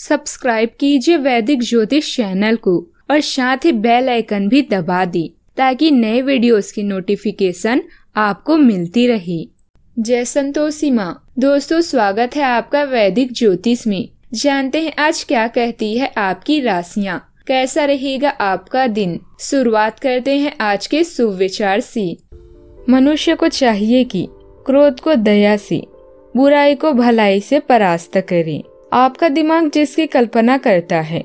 Subscribe कीजिए वैदिक ज्योतिष चैनल को और साथ ही बेल आइकन भी दबा दी ताकि नए वीडियोस की नोटिफिकेशन आपको मिलती रहे। जय संतोषी माँ। दोस्तों, स्वागत है आपका वैदिक ज्योतिष में। जानते हैं आज क्या कहती है आपकी राशियाँ। कैसा रहेगा आपका दिन? शुरुआत करते हैं आज के सुविचार से। मनुष्य को चाहिए कि क्रोध को दया से, बुराई को भलाई से परास्त करें। आपका दिमाग जिसकी कल्पना करता है,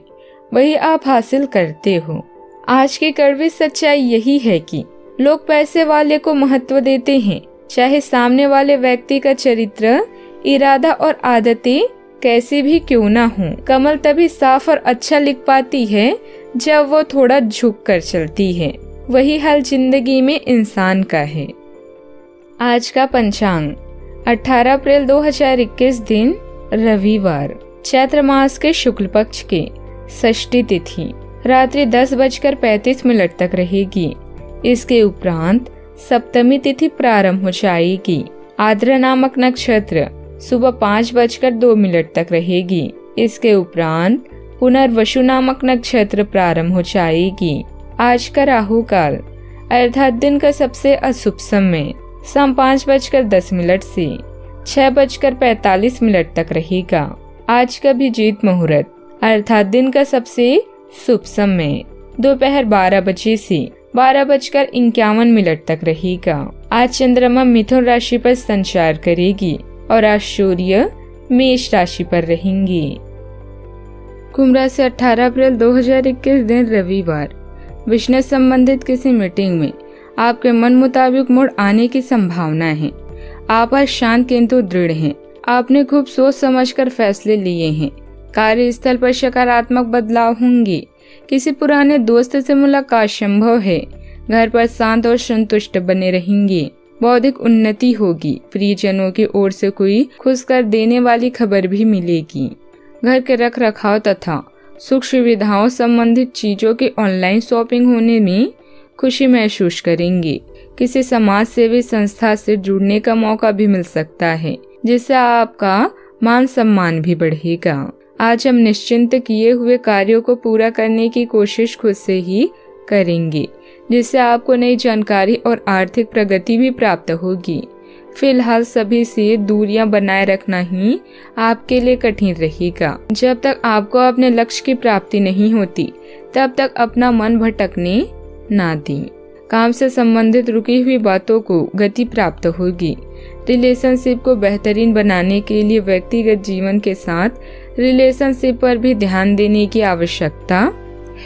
वही आप हासिल करते हो। आज की कड़वी सच्चाई यही है कि लोग पैसे वाले को महत्व देते हैं, चाहे सामने वाले व्यक्ति का चरित्र, इरादा और आदतें कैसी भी क्यों ना हो। कमल तभी साफ़ और अच्छा लिख पाती है, जब वो थोड़ा झुक कर चलती है। वही हाल ज़िंदगी में इंसान का है। आज का पंचांग 18 अप्रैल 2021 दिन रविवार, चैत्र मास के शुक्ल पक्ष के षष्ठी तिथि, रात्रि दस बजकर पैतीस मिनट तक रहेगी। इसके उपरांत सप्तमी तिथि प्रारंभ हो जाएगी। आद्र नामक नक्षत्र सुबह पाँच बजकर दो मिनट तक रहेगी। इसके उपरांत पुनर्वशु नामक नक्षत्र प्रारंभ हो जाएगी। आज का राहु काल अर्थात दिन का सबसे अशुभ समय, शाम पाँच बजकर दस मिनट से। छह बजकर पैतालीस मिनट तक रहेगा। आज का भी जीत मुहूर्त, अर्थात दिन का सबसे शुभ समय, दोपहर बारह बजे से बारह बजकर इक्यावन मिनट तक रहेगा। आज चंद्रमा मिथुन राशि पर संचार करेगी और आज सूर्य मेष राशि पर रहेंगे। कुंभ राशि 18 अप्रैल 2021 दिन रविवार। बिज़नेस संबंधित किसी मीटिंग में आपके मन मुताबिक मोड़ आने की संभावना है। आप आज शांत किंतु दृढ़ हैं। आपने खूब सोच समझकर फैसले लिए हैं। कार्यस्थल पर सकारात्मक बदलाव होंगे। किसी पुराने दोस्त से मुलाकात संभव है। घर पर शांत और संतुष्ट बने रहेंगे। बौद्धिक उन्नति होगी। प्रियजनों की ओर से कोई खुश कर देने वाली खबर भी मिलेगी। घर के रख रखाव तथा सुख सुविधाओं संबंधित चीज़ों की ऑनलाइन शॉपिंग होने में खुशी महसूस करेंगे। किसी समाज सेवी संस्था से जुड़ने का मौका भी मिल सकता है, जिससे आपका मान सम्मान भी बढ़ेगा। आज हम निश्चिंत किए हुए कार्यों को पूरा करने की कोशिश खुद से ही करेंगे, जिससे आपको नई जानकारी और आर्थिक प्रगति भी प्राप्त होगी। फ़िलहाल सभी से दूरियाँ बनाए रखना ही आपके लिए कठिन रहेगा। जब तक आपको अपने लक्ष्य की प्राप्ति नहीं होती, तब तक अपना मन भटकने ना दें। काम से संबंधित रुकी हुई बातों को गति प्राप्त होगी। रिलेशनशिप को बेहतरीन बनाने के लिए व्यक्तिगत जीवन के साथ रिलेशनशिप पर भी ध्यान देने की आवश्यकता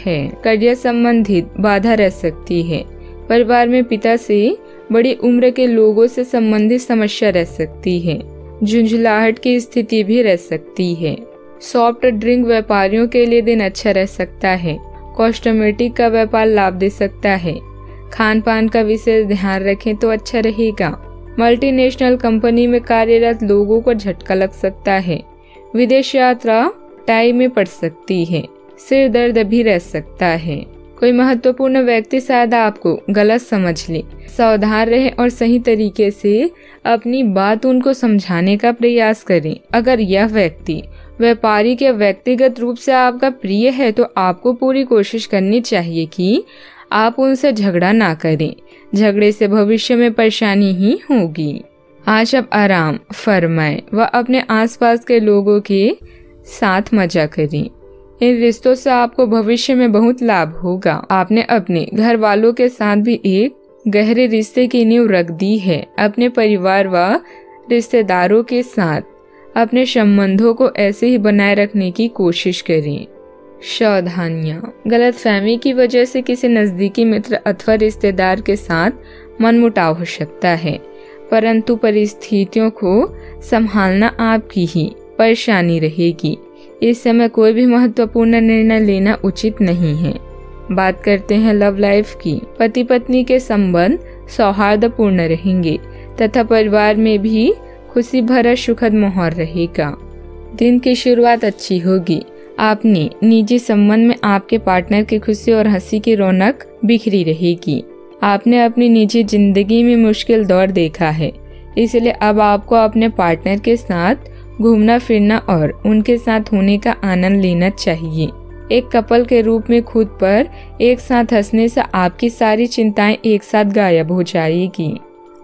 है। करियर संबंधित बाधा रह सकती है। परिवार में पिता से बड़ी उम्र के लोगों से संबंधित समस्या रह सकती है। झुंझुलाहट की स्थिति भी रह सकती है। सॉफ्ट ड्रिंक व्यापारियों के लिए दिन अच्छा रह सकता है। कॉस्टोमेटिक का व्यापार लाभ दे सकता है। खान पान का विशेष ध्यान रखें तो अच्छा रहेगा। मल्टीनेशनल कंपनी में कार्यरत लोगों को झटका लग सकता है। विदेश यात्रा टाई में पड़ सकती है। सिर दर्द भी रह सकता है। कोई महत्वपूर्ण व्यक्ति शायद आपको गलत समझ ले। सावधान रहे और सही तरीके से अपनी बात उनको समझाने का प्रयास करें। अगर यह व्यक्ति व्यापारी के व्यक्तिगत रूप से आपका प्रिय है तो आपको पूरी कोशिश करनी चाहिए कि आप उनसे झगड़ा ना करें। झगड़े से भविष्य में परेशानी ही होगी। आज आप आराम, फरमाए व अपने आसपास के लोगों के साथ मज़ा करें। इन रिश्तों से आपको भविष्य में बहुत लाभ होगा। आपने अपने घर वालों के साथ भी एक गहरे रिश्ते की नींव रख दी है। अपने परिवार व रिश्तेदारों के साथ अपने संबंधों को ऐसे ही बनाए रखने की कोशिश करें। सावधानियाँ गलत फहमी की वजह से किसी नजदीकी मित्र अथवा रिश्तेदार के साथ मनमुटाव हो सकता है, परंतु परिस्थितियों को संभालना आपकी ही परेशानी रहेगी। इस समय कोई भी महत्वपूर्ण निर्णय लेना उचित नहीं है। बात करते हैं लव लाइफ की। पति पत्नी के संबंध सौहार्दपूर्ण रहेंगे, तथा परिवार में भी खुशी भरा सुखद माहौल रहेगा। दिन की शुरुआत अच्छी होगी। आपने निजी संबंध में आपके पार्टनर की खुशी और हँसी की रौनक बिखरी रहेगी। आपने अपनी निजी ज़िंदगी में मुश्किल दौर देखा है, इसलिए अब आपको अपने पार्टनर के साथ घूमना, फिरना और उनके साथ होने का आनंद लेना चाहिए। एक कपल के रूप में खुद पर एक साथ हंसने से आपकी सारी चिंताएँ एक साथ गायब हो जाएगी।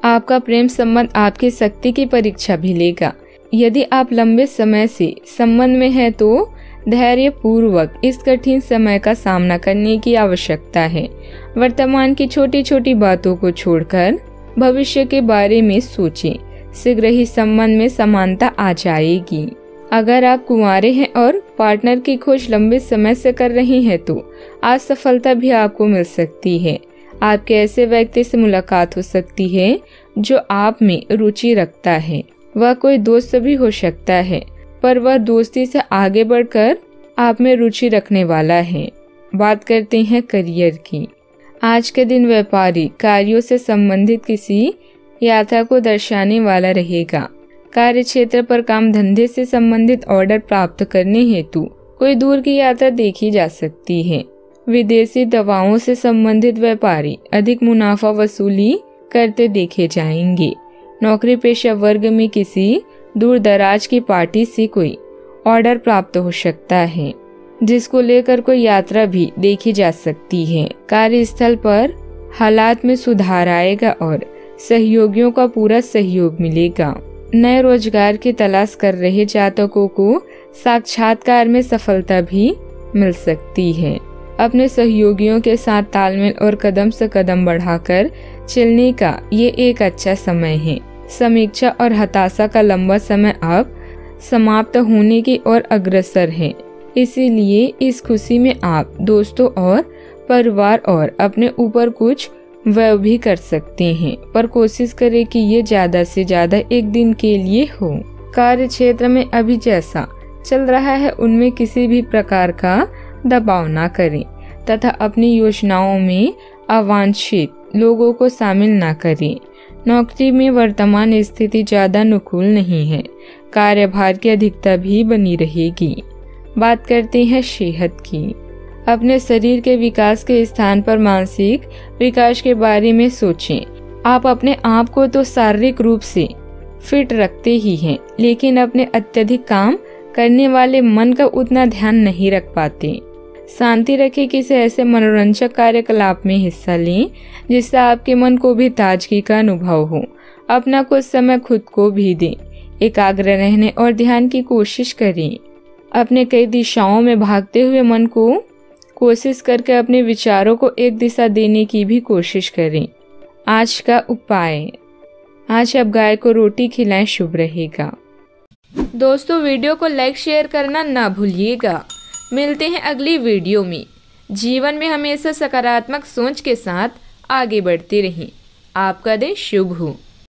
आपका प्रेम संबंध आपकी शक्ति की परीक्षा भी लेगा। यदि आप लंबे समय से संबंध में हैं तो धैर्य पूर्वक इस कठिन समय का सामना करने की आवश्यकता है। वर्तमान की छोटी छोटी बातों को छोड़कर भविष्य के बारे में सोचें। शीघ्र ही संबंध में समानता आ जाएगी। अगर आप कुंवारे हैं और पार्टनर की खोज लंबे समय से कर रही हैं तो आज सफलता भी आपको मिल सकती है। आपके ऐसे व्यक्ति से मुलाकात हो सकती है जो आप में रुचि रखता है। वह कोई दोस्त भी हो सकता है। पर वह दोस्ती से आगे बढ़कर आप में रुचि रखने वाला है। बात करते हैं करियर की। आज के दिन व्यापारी कार्यों से संबंधित किसी यात्रा को दर्शाने वाला रहेगा। कार्य क्षेत्र पर काम धंधे से संबंधित ऑर्डर प्राप्त करने हेतु कोई दूर की यात्रा देखी जा सकती है। विदेशी दवाओं से संबंधित व्यापारी अधिक मुनाफा वसूली करते देखे जाएँगे। नौकरी पेशा वर्ग में किसी दूर दराज की पार्टी से कोई ऑर्डर प्राप्त हो सकता है, जिसको लेकर कोई यात्रा भी देखी जा सकती है। कार्यस्थल पर हालात में सुधार आएगा और सहयोगियों का पूरा सहयोग मिलेगा। नए रोज़गार की तलाश कर रहे जातकों को साक्षात्कार में सफलता भी मिल सकती है। अपने सहयोगियों के साथ तालमेल और कदम से कदम बढ़ाकर चलने का ये एक अच्छा समय है। समीक्षा और हताशा का लंबा समय अब समाप्त होने की ओर अग्रसर है। इसीलिए इस खुशी में आप दोस्तों और परिवार और अपने ऊपर कुछ व्यय भी कर सकते हैं, पर कोशिश करें कि ये ज़्यादा से ज़्यादा एक दिन के लिए हो। कार्य क्षेत्र में अभी जैसा चल रहा है, उनमें किसी भी प्रकार का दबाव ना करें, तथा अपनी योजनाओं में अवांछित लोगों को शामिल ना करें। नौकरी में वर्तमान स्थिति ज़्यादा अनुकूल नहीं है। कार्यभार की अधिकता भी बनी रहेगी। बात करते हैं सेहत की। अपने शरीर के विकास के स्थान पर मानसिक विकास के बारे में सोचें। आप अपने आप को तो शारीरिक रूप से फिट रखते ही हैं, लेकिन अपने अत्यधिक काम करने वाले मन का उतना ध्यान नहीं रख पाते। शांति रखें किसी ऐसे मनोरंजक कार्यकलाप में हिस्सा लें, जिससे आपके मन को भी ताजगी का अनुभव हो। अपना कुछ समय खुद को भी दें, एकाग्र रहने और ध्यान की कोशिश करें। अपने कई दिशाओं में भागते हुए मन को कोशिश करके अपने विचारों को एक दिशा देने की भी कोशिश करें। आज का उपाय, आज अब गाय को रोटी खिलाएँ, शुभ रहेगा। दोस्तों, वीडियो को लाइक शेयर करना ना भूलिएगा। मिलते हैं अगली वीडियो में। जीवन में हमेशा सकारात्मक सोच के साथ आगे बढ़ते रहें। आपका दिन शुभ हो।